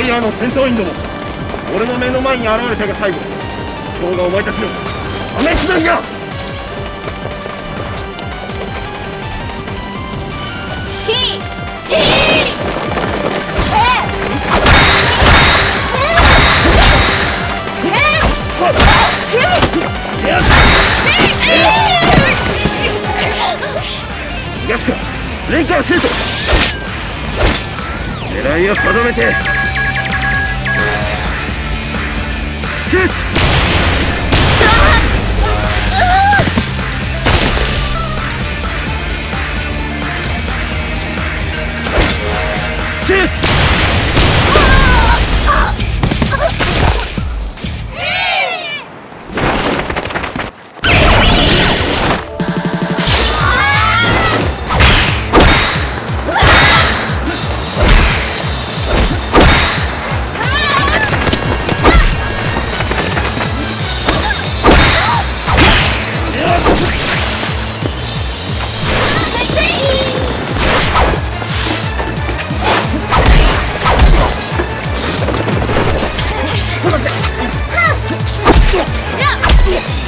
イヤーの戦闘員ども俺の目の前に現れたが最後。今日がお前たちの破滅なんだヒー。ヒー。ガスかレイカー。シュー。ト狙いを定めてシュートシュート Yeah.